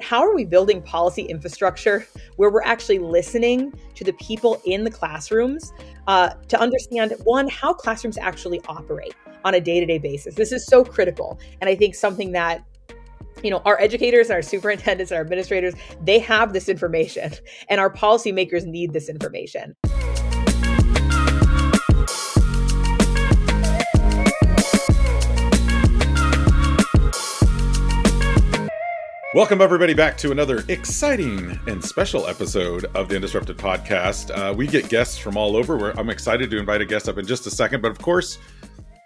how are we building policy infrastructure where we're actually listening to the people in the classrooms uh, to understand one how classrooms actually operate on a day-to-day basis? This is so critical and i think something that you know our educators our superintendents our administrators they have this information and our policymakers need this information Welcome, everybody, back to another exciting and special episode of the Undisrupted podcast. Uh, we get guests from all over. Where I'm excited to invite a guest up in just a second. But of course,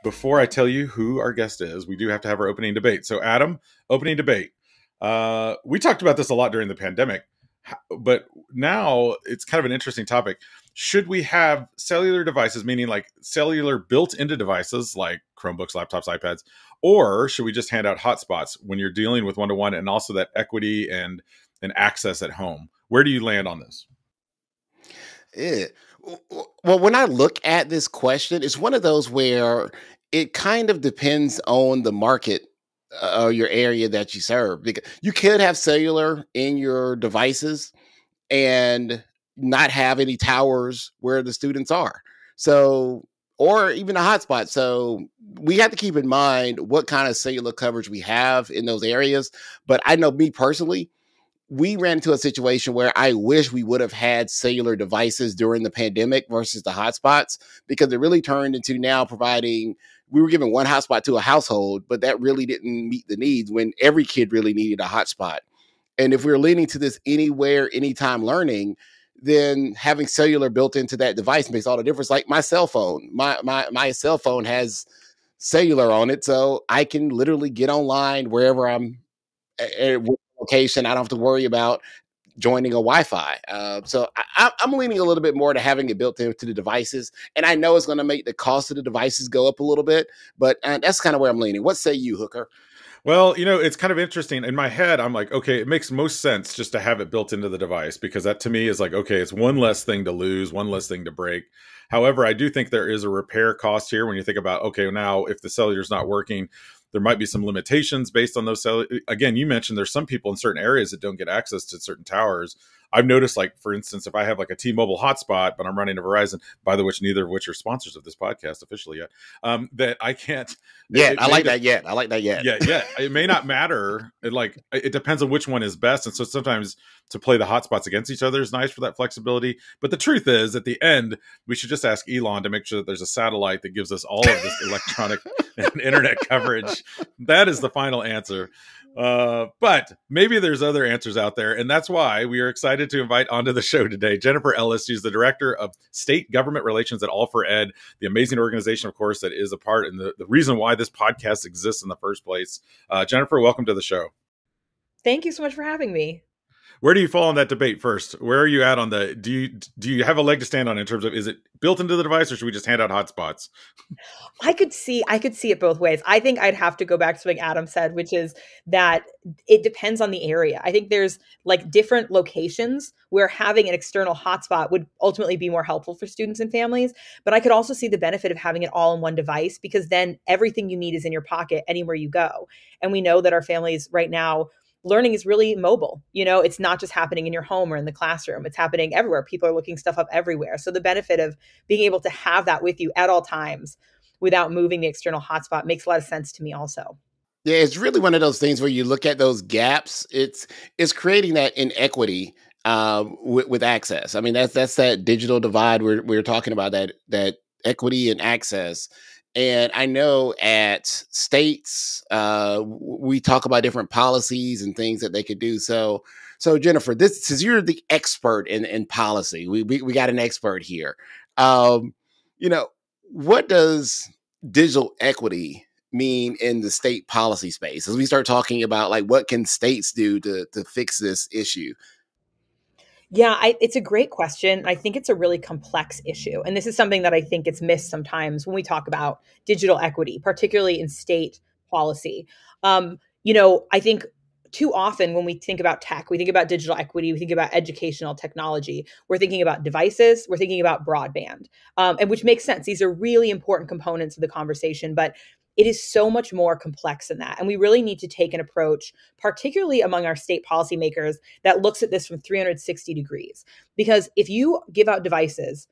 before I tell you who our guest is, we do have to have our opening debate. So, Adam, opening debate. Uh, we talked about this a lot during the pandemic, but now it's kind of an interesting topic. Should we have cellular devices, meaning like cellular built into devices like Chromebooks, laptops, iPads, or should we just hand out hotspots when you're dealing with one to one and also that equity and and access at home? Where do you land on this? Yeah. Well, when I look at this question, it's one of those where it kind of depends on the market uh, or your area that you serve. Because you could have cellular in your devices and not have any towers where the students are. So or even a hotspot. So we have to keep in mind what kind of cellular coverage we have in those areas. But I know me personally, we ran into a situation where I wish we would have had cellular devices during the pandemic versus the hotspots because it really turned into now providing. We were giving one hotspot to a household, but that really didn't meet the needs when every kid really needed a hotspot. And if we we're leaning to this anywhere, anytime learning, then having cellular built into that device makes all the difference. Like my cell phone, my my my cell phone has cellular on it, so I can literally get online wherever I'm at location. I don't have to worry about joining a Wi-Fi. Uh, so I, am leaning a little bit more to having it built into the devices, and I know it's going to make the cost of the devices go up a little bit, but uh, that's kind of where I'm leaning. What say you, Hooker? Well, you know, it's kind of interesting. In my head, I'm like, okay, it makes most sense just to have it built into the device because that to me is like, okay, it's one less thing to lose, one less thing to break. However, I do think there is a repair cost here when you think about, okay, now if the cellular is not working, there might be some limitations based on those. Cell- Again, you mentioned there's some people in certain areas that don't get access to certain towers. I've noticed, like for instance, if I have like a T-Mobile hotspot, but I'm running a Verizon, by the which neither of which are sponsors of this podcast officially yet, um, that I can't. Yeah, I like that yet. I like that yet. Yeah, yeah. It may not matter. It like it depends on which one is best, and so sometimes to play the hotspots against each other is nice for that flexibility. But the truth is, at the end, we should just ask Elon to make sure that there's a satellite that gives us all of this electronic and internet coverage. That is the final answer. Uh, but maybe there's other answers out there, and that's why we are excited to invite onto the show today Jennifer Ellis. She's the director of state government relations at All for Ed, the amazing organization, of course, that is a part and the, the reason why this podcast exists in the first place. Uh, Jennifer, welcome to the show. Thank you so much for having me where do you fall in that debate first? Where are you at on the do you do you have a leg to stand on in terms of is it built into the device or should we just hand out hotspots? I could see I could see it both ways. I think I'd have to go back to what Adam said, which is that it depends on the area. I think there's like different locations where having an external hotspot would ultimately be more helpful for students and families. But I could also see the benefit of having it all in one device because then everything you need is in your pocket anywhere you go. And we know that our families right now learning is really mobile. You know, it's not just happening in your home or in the classroom, it's happening everywhere. People are looking stuff up everywhere. So the benefit of being able to have that with you at all times without moving the external hotspot makes a lot of sense to me also. Yeah, it's really one of those things where you look at those gaps. It's it's creating that inequity um, with, with access. I mean, that's that's that digital divide we're we're talking about that that equity and access and I know at states, uh, we talk about different policies and things that they could do. So, so Jennifer, this since you're the expert in, in policy, we, we, we got an expert here. Um, you know, what does digital equity mean in the state policy space as we start talking about like what can states do to to fix this issue? Yeah, I, it's a great question. I think it's a really complex issue. And this is something that I think gets missed sometimes when we talk about digital equity, particularly in state policy. Um, you know, I think too often when we think about tech, we think about digital equity, we think about educational technology, we're thinking about devices, we're thinking about broadband, um, and which makes sense. These are really important components of the conversation. But it is so much more complex than that. And we really need to take an approach, particularly among our state policymakers, that looks at this from 360 degrees. Because if you give out devices,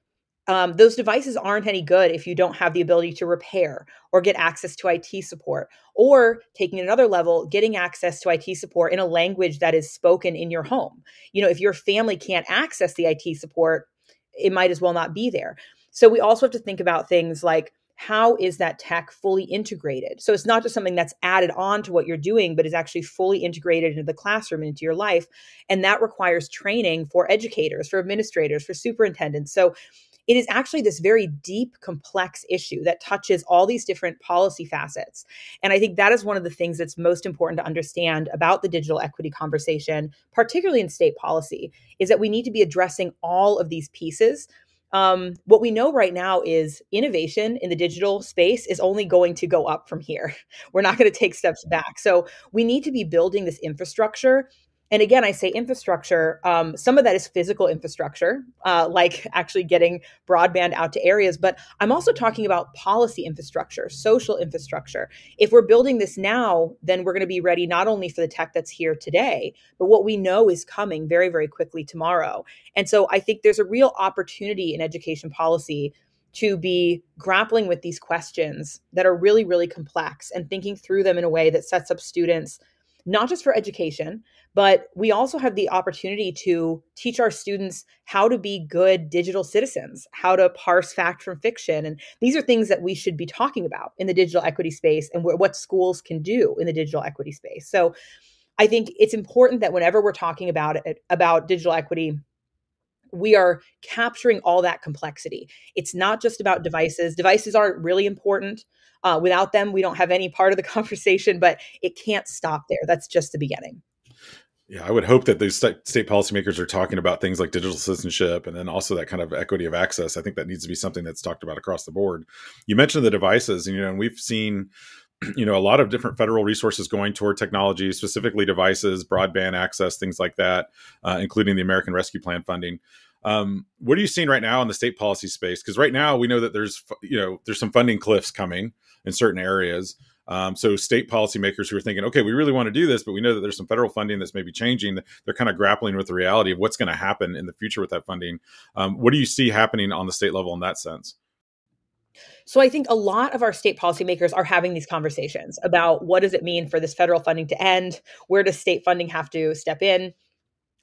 um, those devices aren't any good if you don't have the ability to repair or get access to IT support, or taking another level, getting access to IT support in a language that is spoken in your home. You know, if your family can't access the IT support, it might as well not be there. So we also have to think about things like how is that tech fully integrated? So it's not just something that's added on to what you're doing, but is actually fully integrated into the classroom, into your life. And that requires training for educators, for administrators, for superintendents. So it is actually this very deep, complex issue that touches all these different policy facets. And I think that is one of the things that's most important to understand about the digital equity conversation, particularly in state policy, is that we need to be addressing all of these pieces um, what we know right now is innovation in the digital space is only going to go up from here. We're not going to take steps back. So we need to be building this infrastructure and again, I say infrastructure. Um, some of that is physical infrastructure, uh, like actually getting broadband out to areas. But I'm also talking about policy infrastructure, social infrastructure. If we're building this now, then we're going to be ready not only for the tech that's here today, but what we know is coming very, very quickly tomorrow. And so I think there's a real opportunity in education policy to be grappling with these questions that are really, really complex and thinking through them in a way that sets up students not just for education, but we also have the opportunity to teach our students how to be good digital citizens, how to parse fact from fiction. And these are things that we should be talking about in the digital equity space and what schools can do in the digital equity space. So I think it's important that whenever we're talking about it, about digital equity, we are capturing all that complexity. It's not just about devices. Devices are really important. Uh, without them, we don't have any part of the conversation, but it can't stop there. That's just the beginning. Yeah, I would hope that those state policymakers are talking about things like digital citizenship and then also that kind of equity of access. I think that needs to be something that's talked about across the board. You mentioned the devices, and you know, and we've seen you know a lot of different federal resources going toward technology specifically devices broadband access things like that uh, including the american rescue plan funding um, what are you seeing right now in the state policy space because right now we know that there's you know there's some funding cliffs coming in certain areas um, so state policymakers who are thinking, okay, we really want to do this, but we know that there's some federal funding that's maybe changing. They're kind of grappling with the reality of what's going to happen in the future with that funding. Um, what do you see happening on the state level in that sense? So I think a lot of our state policymakers are having these conversations about what does it mean for this federal funding to end? Where does state funding have to step in?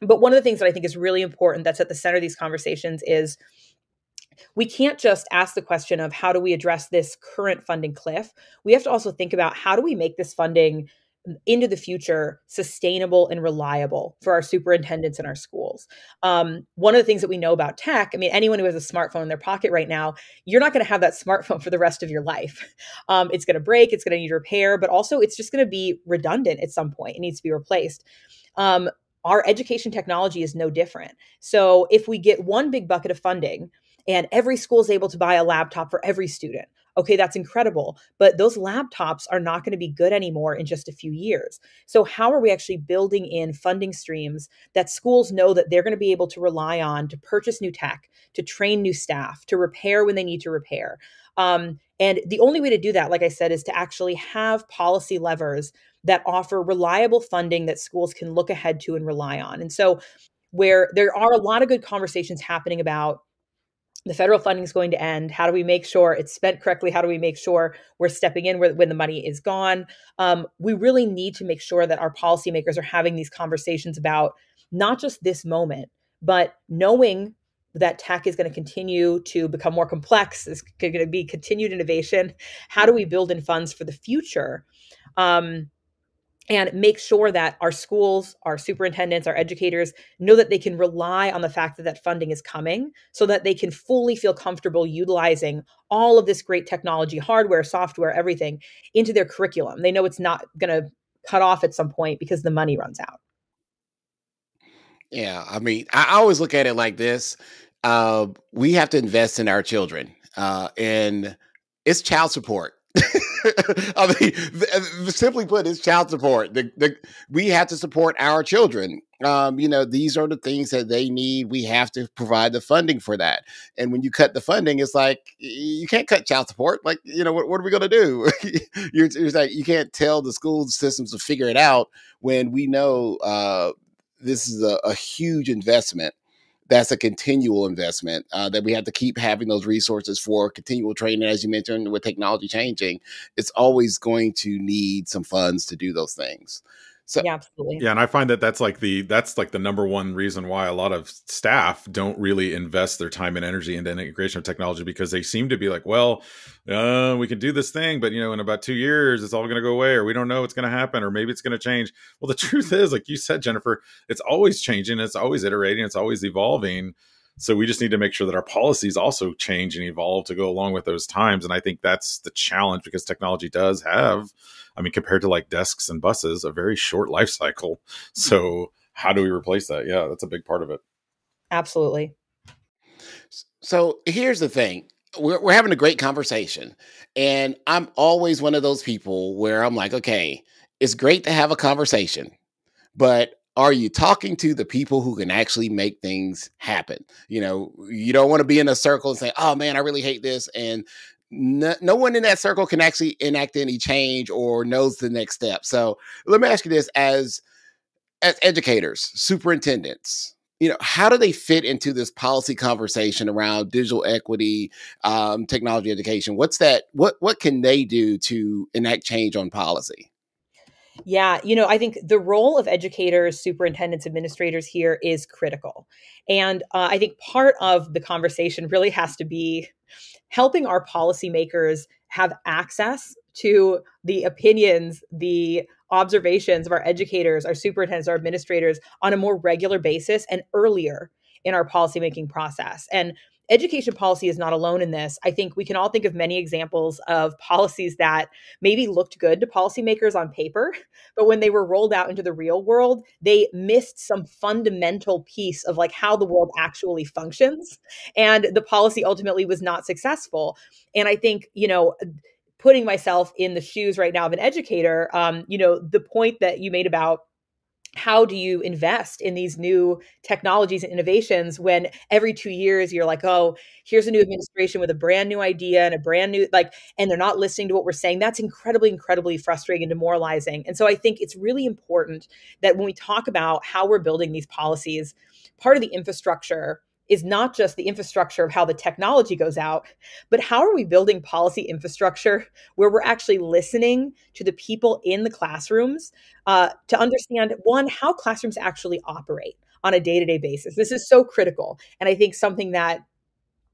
But one of the things that I think is really important that's at the center of these conversations is we can't just ask the question of how do we address this current funding cliff. We have to also think about how do we make this funding into the future sustainable and reliable for our superintendents and our schools. Um, one of the things that we know about tech, I mean, anyone who has a smartphone in their pocket right now, you're not going to have that smartphone for the rest of your life. Um, it's going to break, it's going to need repair, but also it's just going to be redundant at some point. It needs to be replaced. Um, our education technology is no different. So if we get one big bucket of funding, and every school is able to buy a laptop for every student. Okay, that's incredible. But those laptops are not going to be good anymore in just a few years. So, how are we actually building in funding streams that schools know that they're going to be able to rely on to purchase new tech, to train new staff, to repair when they need to repair? Um, and the only way to do that, like I said, is to actually have policy levers that offer reliable funding that schools can look ahead to and rely on. And so, where there are a lot of good conversations happening about the federal funding is going to end. How do we make sure it's spent correctly? How do we make sure we're stepping in when the money is gone? Um, we really need to make sure that our policymakers are having these conversations about not just this moment, but knowing that tech is going to continue to become more complex, is going to be continued innovation. How do we build in funds for the future? Um, and make sure that our schools, our superintendents, our educators know that they can rely on the fact that that funding is coming so that they can fully feel comfortable utilizing all of this great technology, hardware, software, everything into their curriculum. They know it's not going to cut off at some point because the money runs out. Yeah, I mean, I always look at it like this. Uh, we have to invest in our children, uh, and it's child support. I mean, simply put, it's child support. The, the, we have to support our children. Um, you know, these are the things that they need. We have to provide the funding for that. And when you cut the funding, it's like you can't cut child support. Like, you know, what, what are we going to do? you're, you're like you can't tell the school systems to figure it out when we know uh, this is a, a huge investment that's a continual investment uh, that we have to keep having those resources for continual training. As you mentioned, with technology changing, it's always going to need some funds to do those things. So yeah, absolutely. Yeah, and I find that that's like the that's like the number one reason why a lot of staff don't really invest their time and energy into integration of technology because they seem to be like, well, uh, we can do this thing, but you know, in about two years, it's all going to go away, or we don't know what's going to happen, or maybe it's going to change. Well, the truth is, like you said, Jennifer, it's always changing, it's always iterating, it's always evolving. So we just need to make sure that our policies also change and evolve to go along with those times. And I think that's the challenge because technology does have, I mean, compared to like desks and buses, a very short life cycle. So mm-hmm. how do we replace that? Yeah, that's a big part of it. Absolutely. So here's the thing. We're, we're having a great conversation. And I'm always one of those people where I'm like, okay, it's great to have a conversation, but are you talking to the people who can actually make things happen? You know, you don't want to be in a circle and say, "Oh man, I really hate this," and no, no, one in that circle can actually enact any change or knows the next step. So let me ask you this: as as educators, superintendents, you know, how do they fit into this policy conversation around digital equity, um, technology education? What's that? What what can they do to enact change on policy? Yeah, you know, I think the role of educators, superintendents, administrators here is critical. And uh, I think part of the conversation really has to be helping our policymakers have access to the opinions, the observations of our educators, our superintendents, our administrators on a more regular basis and earlier in our policymaking process. And education policy is not alone in this. I think we can all think of many examples of policies that maybe looked good to policymakers on paper, but when they were rolled out into the real world, they missed some fundamental piece of like how the world actually functions. And the policy ultimately was not successful. And I think, you know, putting myself in the shoes right now of an educator, um, you know, the point that you made about how do you invest in these new technologies and innovations when every two years you're like oh here's a new administration with a brand new idea and a brand new like and they're not listening to what we're saying. That's incredibly incredibly frustrating and demoralizing. And so i think it's really important that when we talk about how we're building these policies part of the infrastructure is not just the infrastructure of how the technology goes out, but how are we building policy infrastructure where we're actually listening to the people in the classrooms uh, to understand one, how classrooms actually operate on a day to day basis. This is so critical. And I think something that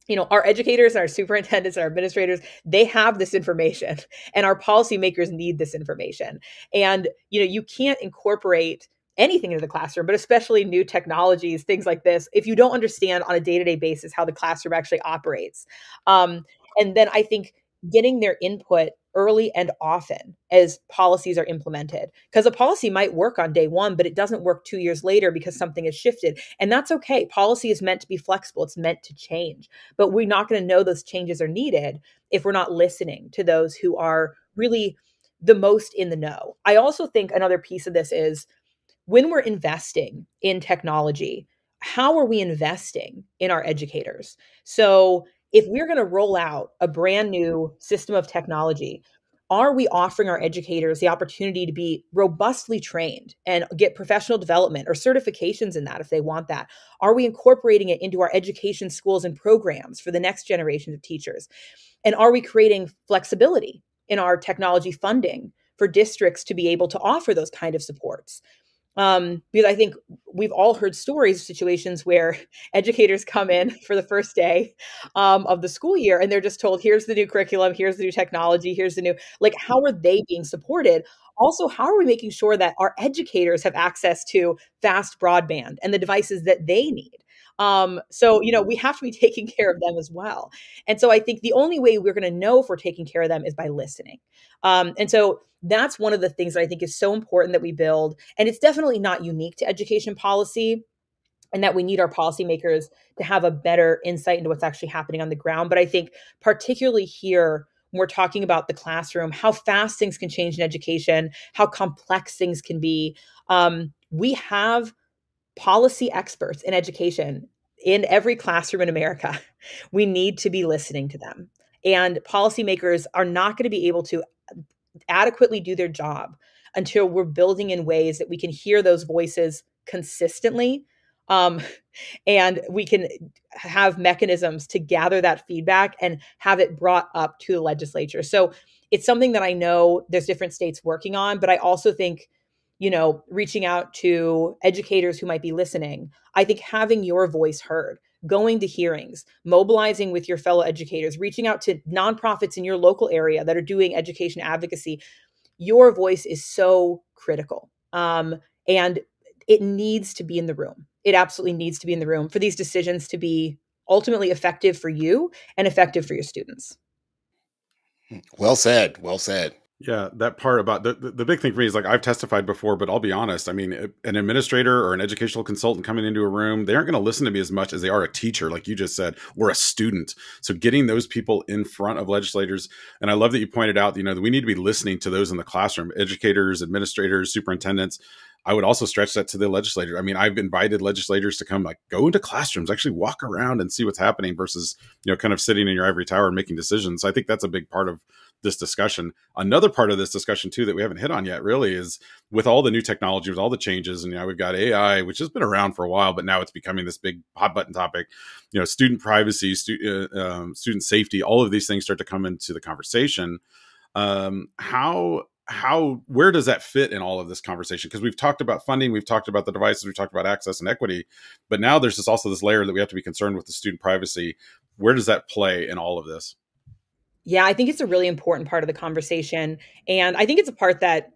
you know our educators and our superintendents and our administrators they have this information and our policymakers need this information and you know you can't incorporate anything into the classroom, but especially new technologies, things like this, if you don't understand on a day to day basis how the classroom actually operates. Um, and then I think getting their input early and often as policies are implemented. Because a policy might work on day one, but it doesn't work two years later because something has shifted. And that's okay. Policy is meant to be flexible, it's meant to change. But we're not going to know those changes are needed if we're not listening to those who are really the most in the know. I also think another piece of this is when we're investing in technology, how are we investing in our educators? So, if we're going to roll out a brand new system of technology, are we offering our educators the opportunity to be robustly trained and get professional development or certifications in that if they want that? Are we incorporating it into our education schools and programs for the next generation of teachers? And are we creating flexibility in our technology funding for districts to be able to offer those kind of supports? Um, because I think we've all heard stories of situations where educators come in for the first day um, of the school year and they're just told, here's the new curriculum, here's the new technology, here's the new, like, how are they being supported? Also, how are we making sure that our educators have access to fast broadband and the devices that they need? Um, so, you know, we have to be taking care of them as well. And so I think the only way we're going to know if we're taking care of them is by listening. Um, and so that's one of the things that I think is so important that we build. And it's definitely not unique to education policy and that we need our policymakers to have a better insight into what's actually happening on the ground. But I think, particularly here, when we're talking about the classroom, how fast things can change in education, how complex things can be. Um, we have policy experts in education in every classroom in America. We need to be listening to them. And policymakers are not going to be able to adequately do their job until we're building in ways that we can hear those voices consistently um, and we can have mechanisms to gather that feedback and have it brought up to the legislature so it's something that i know there's different states working on but i also think you know reaching out to educators who might be listening i think having your voice heard going to hearings mobilizing with your fellow educators reaching out to nonprofits in your local area that are doing education advocacy your voice is so critical um, and it needs to be in the room it absolutely needs to be in the room for these decisions to be ultimately effective for you and effective for your students. Well said. Well said. Yeah, that part about the, the big thing for me is like I've testified before, but I'll be honest. I mean, an administrator or an educational consultant coming into a room, they aren't going to listen to me as much as they are a teacher, like you just said, or a student. So getting those people in front of legislators, and I love that you pointed out, you know, that we need to be listening to those in the classroom, educators, administrators, superintendents. I would also stretch that to the legislator. I mean, I've invited legislators to come, like, go into classrooms, actually walk around and see what's happening versus, you know, kind of sitting in your ivory tower and making decisions. I think that's a big part of this discussion. Another part of this discussion, too, that we haven't hit on yet, really, is with all the new technology, with all the changes, and you know, we've got AI, which has been around for a while, but now it's becoming this big hot button topic. You know, student privacy, stu- uh, um, student safety, all of these things start to come into the conversation. Um, how how where does that fit in all of this conversation because we've talked about funding we've talked about the devices we've talked about access and equity but now there's this also this layer that we have to be concerned with the student privacy where does that play in all of this yeah i think it's a really important part of the conversation and i think it's a part that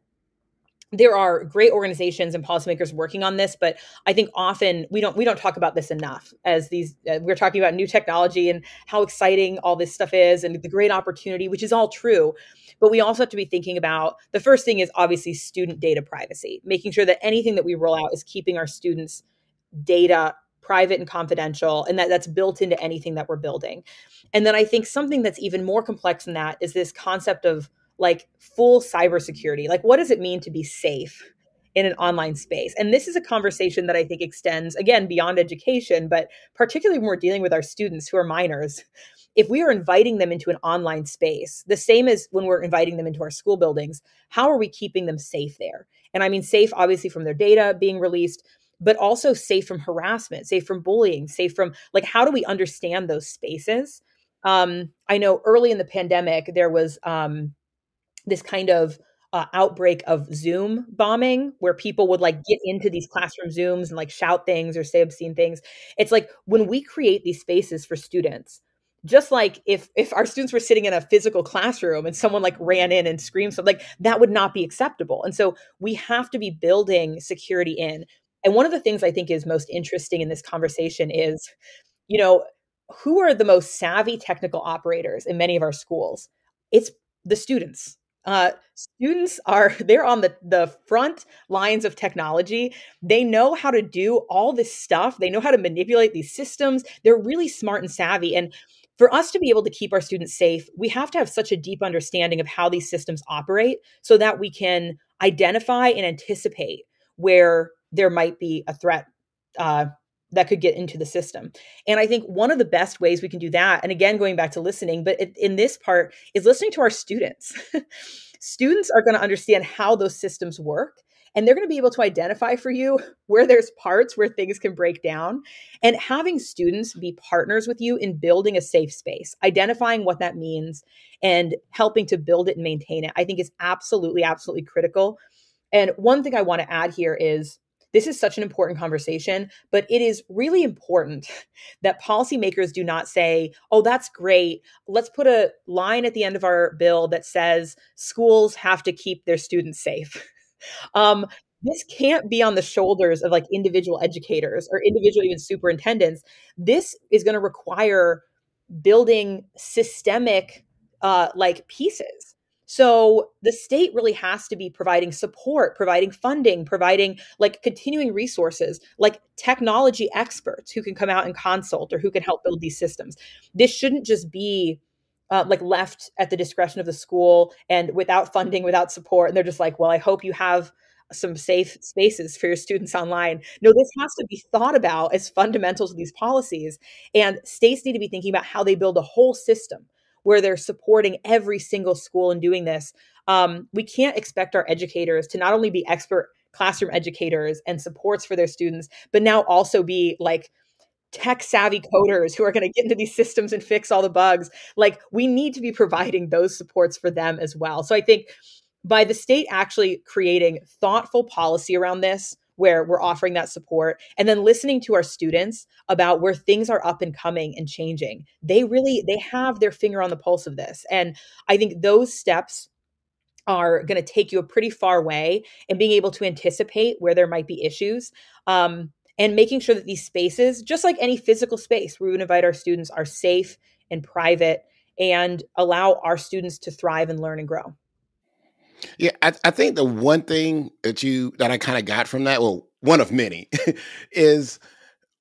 there are great organizations and policymakers working on this but i think often we don't we don't talk about this enough as these uh, we're talking about new technology and how exciting all this stuff is and the great opportunity which is all true but we also have to be thinking about the first thing is obviously student data privacy, making sure that anything that we roll out is keeping our students' data private and confidential and that that's built into anything that we're building. And then I think something that's even more complex than that is this concept of like full cybersecurity. Like what does it mean to be safe? in an online space. And this is a conversation that I think extends again beyond education, but particularly when we're dealing with our students who are minors if we are inviting them into an online space, the same as when we're inviting them into our school buildings, how are we keeping them safe there? And I mean, safe obviously from their data being released, but also safe from harassment, safe from bullying, safe from like, how do we understand those spaces? Um, I know early in the pandemic, there was um, this kind of uh, outbreak of Zoom bombing where people would like get into these classroom Zooms and like shout things or say obscene things. It's like when we create these spaces for students, just like if if our students were sitting in a physical classroom and someone like ran in and screamed something like that would not be acceptable and so we have to be building security in and one of the things i think is most interesting in this conversation is you know who are the most savvy technical operators in many of our schools? It's the students. Uh, students are they're on the the front lines of technology. They know how to do all this stuff. They know how to manipulate these systems. They're really smart and savvy. And for us to be able to keep our students safe, we have to have such a deep understanding of how these systems operate so that we can identify and anticipate where there might be a threat uh, that could get into the system. And I think one of the best ways we can do that, and again, going back to listening, but in this part, is listening to our students. students are going to understand how those systems work and they're going to be able to identify for you where there's parts where things can break down and having students be partners with you in building a safe space identifying what that means and helping to build it and maintain it i think is absolutely absolutely critical and one thing i want to add here is this is such an important conversation, but it is really important that policymakers do not say, oh, that's great. Let's put a line at the end of our bill that says schools have to keep their students safe. Um, this can't be on the shoulders of like individual educators or individual even superintendents. This is going to require building systemic uh, like pieces. So the state really has to be providing support, providing funding, providing like continuing resources, like technology experts who can come out and consult or who can help build these systems. This shouldn't just be uh, like left at the discretion of the school and without funding, without support. And they're just like, well, I hope you have some safe spaces for your students online. No, this has to be thought about as fundamental to these policies. And states need to be thinking about how they build a whole system where they're supporting every single school in doing this. Um, we can't expect our educators to not only be expert classroom educators and supports for their students, but now also be like tech savvy coders who are going to get into these systems and fix all the bugs. Like we need to be providing those supports for them as well. So I think by the state actually creating thoughtful policy around this where we're offering that support and then listening to our students about where things are up and coming and changing. They really they have their finger on the pulse of this and i think those steps are going to take you a pretty far way in being able to anticipate where there might be issues um, and making sure that these spaces just like any physical space where we would invite our students are safe and private and allow our students to thrive and learn and grow yeah, I, I think the one thing that you that I kind of got from that, well, one of many, is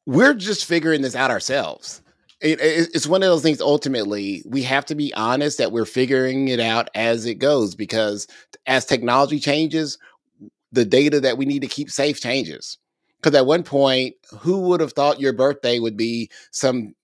we're just figuring this out ourselves. It, it, it's one of those things. Ultimately, we have to be honest that we're figuring it out as it goes because as technology changes, the data that we need to keep safe changes. Because at one point, who would have thought your birthday would be some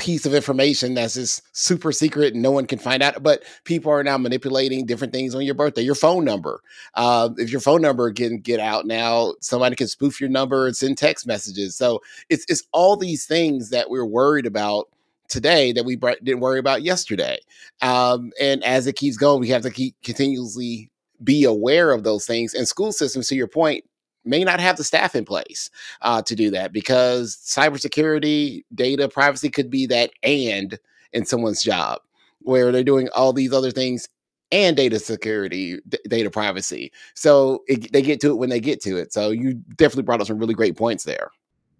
piece of information that's just super secret and no one can find out. But people are now manipulating different things on your birthday, your phone number. Uh, if your phone number can get out now, somebody can spoof your number and send text messages. So it's it's all these things that we're worried about today that we didn't worry about yesterday. Um, and as it keeps going, we have to keep continuously be aware of those things. And school systems, to your point, may not have the staff in place uh, to do that because cybersecurity, data privacy could be that and in someone's job where they're doing all these other things and data security, data privacy. So it, they get to it when they get to it. So you definitely brought up some really great points there.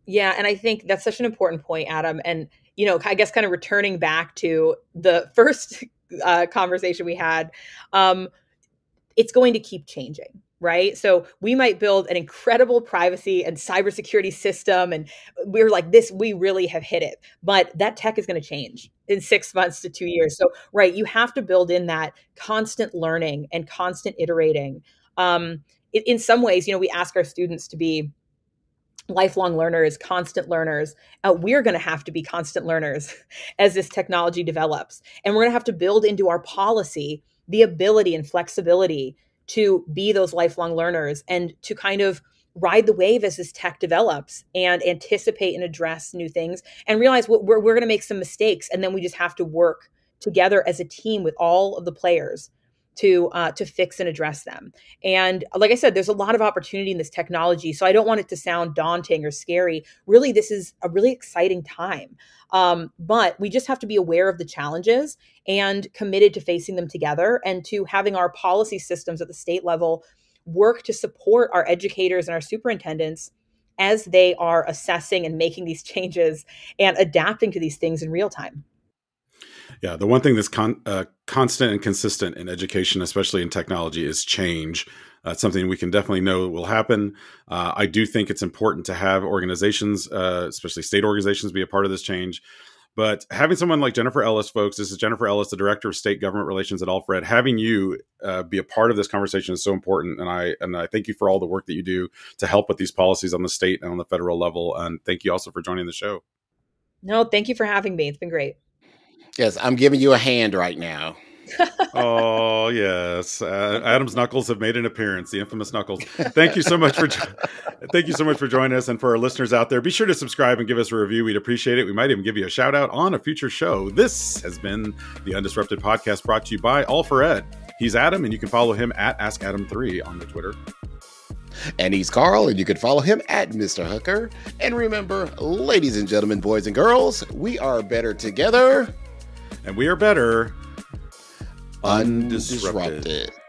Yeah, and I think that's such an important point, Adam. And you know, I guess kind of returning back to the first uh, conversation we had, um, it's going to keep changing right? So we might build an incredible privacy and cybersecurity system, and we're like, this, we really have hit it. But that tech is going to change in six months to two years. So, right, you have to build in that constant learning and constant iterating. Um, in, some ways, you know, we ask our students to be lifelong learners, constant learners. Uh, we're going to have to be constant learners as this technology develops. And we're going to have to build into our policy the ability and flexibility to be those lifelong learners and to kind of ride the wave as this tech develops and anticipate and address new things and realize we're, we're going to make some mistakes and then we just have to work together as a team with all of the players to uh, to fix and address them. And like I said, there's a lot of opportunity in this technology, so I don't want it to sound daunting or scary. Really, this is a really exciting time. Um, but we just have to be aware of the challenges and committed to facing them together and to having our policy systems at the state level work to support our educators and our superintendents as they are assessing and making these changes and adapting to these things in real time. Yeah, the one thing that's con- uh, constant and consistent in education, especially in technology, is change. Uh, something we can definitely know will happen. Uh, I do think it's important to have organizations, uh, especially state organizations, be a part of this change. But having someone like Jennifer Ellis, folks, this is Jennifer Ellis, the director of state government relations at All for Ed. Having you uh, be a part of this conversation is so important, and I and I thank you for all the work that you do to help with these policies on the state and on the federal level. And thank you also for joining the show. No, thank you for having me. It's been great. Yes, I'm giving you a hand right now. oh yes, uh, Adam's knuckles have made an appearance. The infamous knuckles. Thank you so much for thank you so much for joining us, and for our listeners out there, be sure to subscribe and give us a review. We'd appreciate it. We might even give you a shout out on a future show. This has been the Undisrupted Podcast, brought to you by All for Ed. He's Adam, and you can follow him at Ask Adam Three on the Twitter. And he's Carl, and you can follow him at Mr. Hooker. And remember, ladies and gentlemen, boys and girls, we are better together and we are better undisrupted. undisrupted.